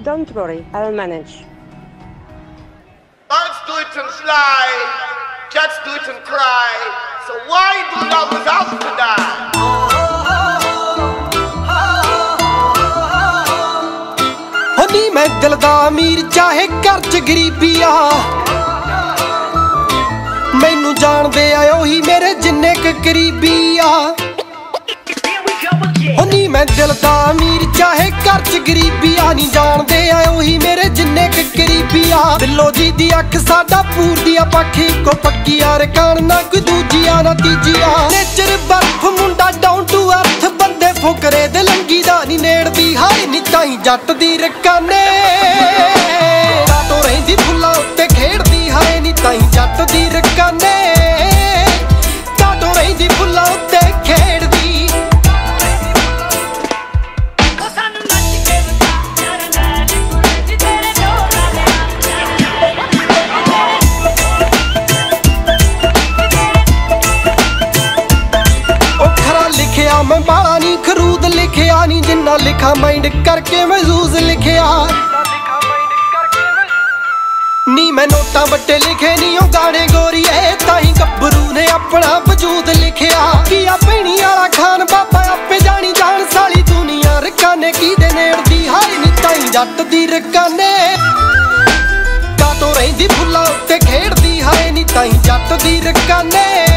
Don't worry, I'll manage. Birds do it and fly, cats do it and cry. So why do dogs have to die? ਹੋ ਨੀ ਮੈਂ ਦਿਲ ਦਾ ਅਮੀਰ ਚਾਹੇ ਘਰ ਚ ਗਰੀਬੀ ਆ ਮੈਨੂੰ ਜਾਣਦੇ ਆ ਉਹੀ ਮੇਰੇ ਜਿੰਨੇ ਕ ਕਰੀਬੀ ਆ ਚ ਗਰੀਬੀ ਨਹੀਂ ਜਾਣਦੇ ਆ ਉਹੀ ਮੇਰੇ ਜਿੰਨੇ ਕ ਕਰੀਬੀ ਆ ਜੀ ਦੀ ਅੱਖ ਸਾਡਾ ਪੂਰਦੀ ਆ, ਪੱਖੀ ਕੋ ਪੱਕੀ ਆ, ਰਕਾਨ ਨਾ ਕੋਈ ਦੂਜੀ ਨਾ ਤੀਜੀ ਨੇਚਰ ਬਰਫ, ਮੁੰਡਾ ਡਾਊਨ ਟੂ ਅਰਥ ਬੰਦੇ ਫੁਕਰੇ ਦੇ ਲੰਗੀ ਦਾ ਨਹੀਂ ਨੇੜਦੀ, ਹਾਏ ਨੀ ਤਾਈ ਜੱਟ ਦੀ ਰਕਾਨੇ। ਕਾਟੋ ਰਹਿੰਦੀ ਫੁੱਲਾਂ ਉੱਤੇ ਖੇਡਦੀ, ਹਾਏ ਨੀ ਤਾਈ ਜੱਟ ਦੀ ਰਕਾਨੇ। ਲਿਖਿਆ ਲਿਖਾ ਮਾਈਂਡ ਕਰਕੇ ਮਹਿਜ਼ੂਜ਼ ਲਿਖਿਆ। ਨੀ ਮੈਂ ਨੋਟਾਂ ਵੱਟੇ ਲਿਖੇ ਨਹੀਂ ਉਹ ਗਾਣੇ ਗੋਰੀਏ, ਤਾਂ ਹੀ ਗੱਭਰੂ ਨੇ ਆਪਣਾ ਵਜੂਦ ਲਿਖਿਆ। ਕੀ ਆ ਪੈਣੀ ਵਾਲਾ ਖਾਨ, ਬਾਬਾ ਆਪੇ ਜਾਣੀ ਜਾਣ, ਸਾਲੀ ਦੁਨੀਆ ਰਕਾਨੇ ਕੀ ਨੇੜਦੀ ਨੇੜ ਹਾਈ ਨੀ ਤਾਈ ਜੱਟ ਦੀ ਰਕਾਨੇ। ਕਾਟੋ ਰਹਿੰਦੀ ਫੁੱਲਾਂ ਉੱਤੇ ਖੇਡਦੀ, ਹਾਏ ਨੀ ਤਾਈ ਜੱਟ ਦੀ ਰਕਾਨੇ।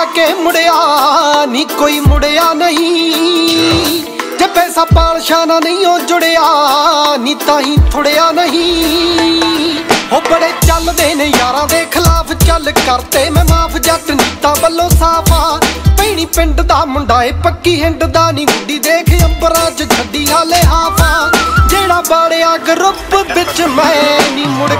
ਜਿੱਥੋਂ ਕੇ ਮੁੜਿਆ ਨੀ ਕੋਈ ਮੁੜਿਆ ਨਹੀਂ। ਜੇ ਪੈਸਾ ਪਾਲਸ਼ਾਨਾ ਨਹੀਂ ਉਹ ਜੁੜਿਆ, ਨੀ ਤਾਂ ਹੀ ਥੁੜਿਆ ਨਹੀਂ। ਉਹ ਬੜੇ ਚੱਲਦੇ ਨੇ ਯਾਰਾਂ ਦੇ ਖਿਲਾਫ, ਚੱਲ ਕਰਤੇ ਮੈਂ ਮਾਫ, ਜੱਟ ਨੀਤਾ ਵੱਲੋਂ ਸਾਫਾ ਪੈਣੀ ਪਿੰਡ ਦਾ ਮੁੰਡਾ ਏ, ਪੱਕੀ ਹਿੰਡ ਦਾ ਨੀ, ਗੁੱਡੀ ਦੇਖ ਅੰਬਰਾਂ 'ਚ ਛੱਡੀ ਹਾਲੇ ਹਾਫਾ ਜਿਹੜਾ ਬਾੜਿਆ ਗਰੁੱਪ ਵਿੱਚ ਮੈਂ ਨੀ ਮੁੜ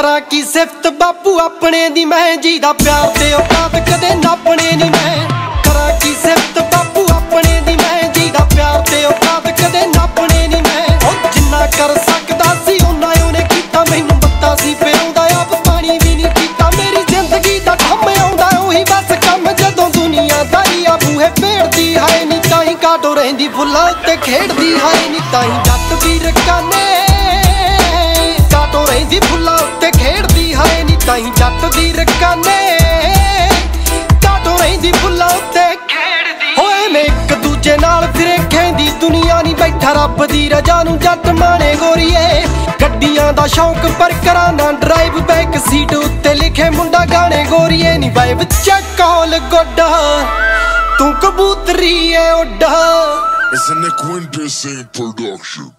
ਕਰਾਂ ਕੀ ਸਿਫਤ ਬਾਪੂ ਆਪਣੇ ਦੀ ਮੈਂ ਜੀ ਦਾ ਪਿਆਰ ਤੇ ਔਕਾਤ ਕਦੇ ਨਾਪਣੇ ਨਹੀਂ ਮੈਂ। ਕਰਾਂ ਕੀ ਸਿਫਤ ਬਾਪੂ ਆਪਣੇ ਦੀ ਮੈਂ ਜੀ ਦਾ ਪਿਆਰ ਤੇ ਔਕਾਤ ਕਦੇ ਨਾਪਣੇ ਨਹੀਂ ਮੈਂ। ਉਹ ਜਿੰਨਾ ਕਰ ਸਕਦਾ ਸੀ ਉਹਨਾਂ ਉਹਨੇ ਕੀਤਾ। ਮੈਨੂੰ ਬੱਤਾ ਸੀ ਪਿਆਉਂਦਾ ਆਪ ਪਾਣੀ ਵੀ ਨਹੀਂ ਪੀਤਾ। ਮੇਰੀ ਜ਼ਿੰਦਗੀ ਦਾ ਠੰਮ ਆਉਂਦਾ, ਉਹੀ ਬਸ ਕੰਮ। ਜਦੋਂ ਦੁਨੀਆਦਾਰੀ ਆ, ਬੂਹੇ ਭੇੜਦੀ, ਹਾਏ ਨੀ ਤਾਈ ਕਾਟੋ ਰਹਿੰਦੀ, ਫੁੱਲਾਂ ਉੱਤੇ ਖੇਡਦੀ, ਹਾਏ ਨੀ ਤਾਈ। ਜੱਟ ਤਾਈ ਜੱਟ ਦੀ ਰਕਾਨੇ ਕਾਟੋ ਰਹਿੰਦੀ ਫੁੱਲਾਂ ਉੱਤੇ। ਖੇਡਦੀ। ਹੋਏ ਮੈਂ ਇੱਕ ਦੂਜੇ ਨਾਲ ਫਿਰੇ ਖੈਂਦੀ ਦੁਨੀਆ ਨਹੀਂ ਬੈਠਾ ਰੱਬ ਦੀ ਰਜਾ ਨੂੰ ਜੱਟ ਮਾਣੇ ਗੋਰੀਏ। ਗੱਡੀਆਂ ਦਾ ਸ਼ੌਂਕ ਪਰ ਕਰਾਂ ਨਾ ਡਰਾਈਵ ਬੈਕ ਸੀਟ ਉੱਤੇ ਲਿਖੇ ਮੁੰਡਾ ਗਾਣੇ ਗੋਰੀਏ ਨਹੀਂ ਵਾਈਬ ਚੈੱਕ ਆਲ ਗੋਡਾ ਤੂੰ ਕਬੂਤਰੀ ਏ ਉੱਡਾ। It's a Nick Winter Sing production.